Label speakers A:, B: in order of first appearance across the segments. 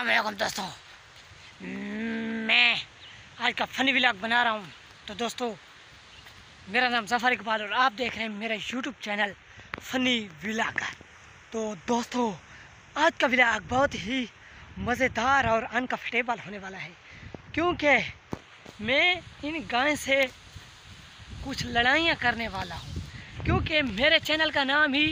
A: अस्सलाम दोस्तों मैं आज का फ़नी व्लॉग बना रहा हूँ। तो दोस्तों, मेरा नाम जफ़र इकबाल और आप देख रहे हैं मेरा यूट्यूब चैनल फ़नी व्लॉगर तो दोस्तों, आज का व्लॉग बहुत ही मज़ेदार और अनकम्फर्टेबल होने वाला है। क्योंकि मैं इन गाय से कुछ लड़ाइयाँ करने वाला हूँ। क्योंकि मेरे चैनल का नाम ही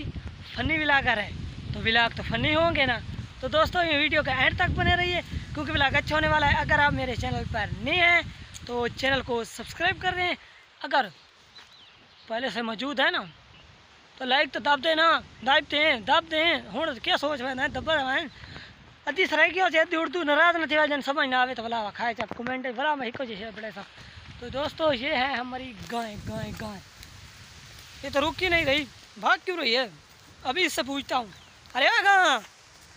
A: फ़नी व्लॉगर है। तो व्लॉग तो फ़नी होंगे ना तो दोस्तों, ये वीडियो का एंड तक बने रहिए, क्योंकि व्लॉग अच्छा होने वाला है। अगर आप मेरे चैनल पर नए हैं तो चैनल को सब्सक्राइब कर दें। अगर पहले से मौजूद है ना तो लाइक तो दब देना, दब दें दब दें। हूँ क्या सोच रहे हैं? दबा रहे अद्धी सराई की होती उर्दू नाराज़ न थी, जन समझ ना आवे तो भला खाए, चाहे कमेंट भला मैं हिको जैसे बड़े सा तो दोस्तों, ये है हमारी गाय गाय गाय। ये तो रुक ही नहीं रही। भाग क्यों रही है? अभी इससे पूछता हूँ। अरे कहाँ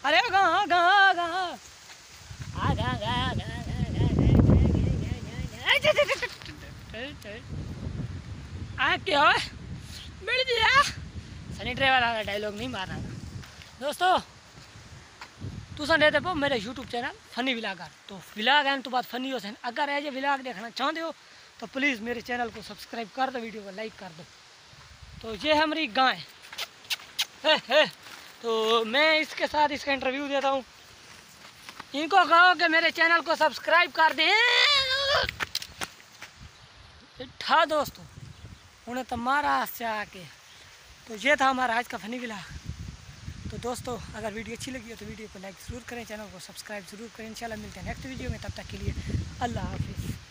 A: अरे कहाँ आ कहाँ आ कहाँ आ क्या मिल दिया सनी ड्राइवर वाला डायलॉग नहीं मारना दोस्तों तुसा दे पो मेरे यूट्यूब चैनल फनी विलागर तो विलाग है तो बात फनी हो सन अगर ऐसे विलाग देखना चाहते हो तो प्लीज़ मेरे चैनल को सब्सक्राइब कर दो वीडियो को लाइक कर दो तो ये है हमारी गाय है, है। तो मैं इसके साथ इसका इंटरव्यू देता हूँ। इनको कहो कि मेरे चैनल को सब्सक्राइब कर दें। था दोस्तों, उन्हें तो मारा से आके। तो ये था हमारा आज का फनी विला तो दोस्तों, अगर वीडियो अच्छी लगी हो तो वीडियो को लाइक ज़रूर करें चैनल को सब्सक्राइब ज़रूर करें। इंशाल्लाह मिलते हैं नेक्स्ट वीडियो में, तब तक के लिए अल्लाह हाफिज़।